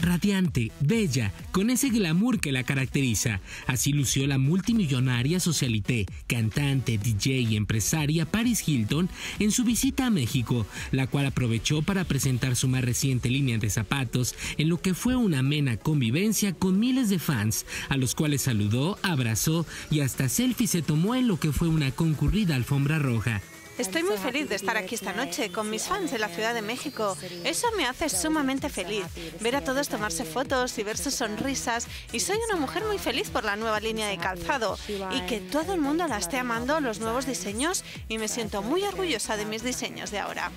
radiante, bella, con ese glamour que la caracteriza. Así lució la multimillonaria socialité, cantante, DJ y empresaria Paris Hilton en su visita a México, la cual aprovechó para presentar su más reciente línea de zapatos en lo que fue una amena convivencia con miles de fans, a los cuales saludó, abrazó y hasta selfie se tomó en lo que fue una concurrida alfombra roja. Estoy muy feliz de estar aquí esta noche con mis fans de la Ciudad de México. Eso me hace sumamente feliz. Ver a todos tomarse fotos y ver sus sonrisas. Y soy una mujer muy feliz por la nueva línea de calzado y que todo el mundo la esté amando los nuevos diseños y me siento muy orgullosa de mis diseños de ahora.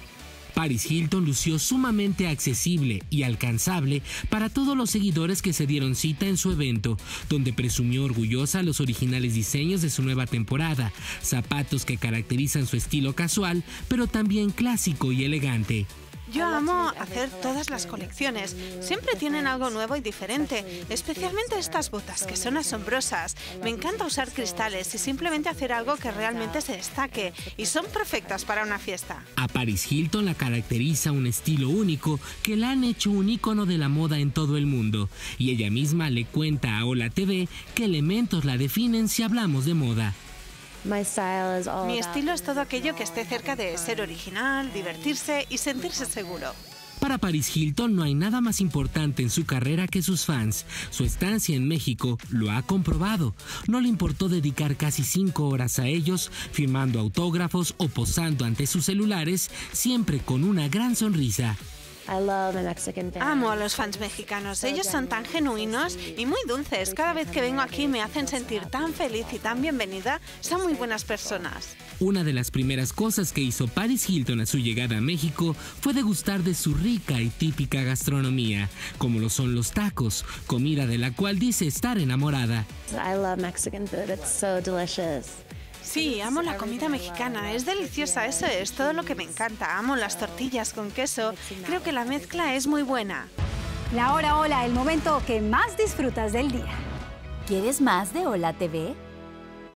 Paris Hilton lució sumamente accesible y alcanzable para todos los seguidores que se dieron cita en su evento, donde presumió orgullosa los originales diseños de su nueva temporada, zapatos que caracterizan su estilo casual, pero también clásico y elegante. Yo amo hacer todas las colecciones. Siempre tienen algo nuevo y diferente, especialmente estas botas que son asombrosas. Me encanta usar cristales y simplemente hacer algo que realmente se destaque y son perfectas para una fiesta. A Paris Hilton la caracteriza un estilo único que la han hecho un icono de la moda en todo el mundo y ella misma le cuenta a Hola TV qué elementos la definen si hablamos de moda. Mi estilo es todo aquello que esté cerca de ser original, divertirse y sentirse seguro. Para Paris Hilton no hay nada más importante en su carrera que sus fans. Su estancia en México lo ha comprobado. No le importó dedicar casi cinco horas a ellos, firmando autógrafos o posando ante sus celulares, siempre con una gran sonrisa. Amo a los fans mexicanos. Ellos son tan genuinos y muy dulces. Cada vez que vengo aquí me hacen sentir tan feliz y tan bienvenida. Son muy buenas personas. Una de las primeras cosas que hizo Paris Hilton a su llegada a México fue degustar de su rica y típica gastronomía, como lo son los tacos, comida de la cual dice estar enamorada. Sí, amo la comida mexicana, es deliciosa, eso es todo lo que me encanta. Amo las tortillas con queso, creo que la mezcla es muy buena. La hora hola, el momento que más disfrutas del día. ¿Quieres más de Hola TV?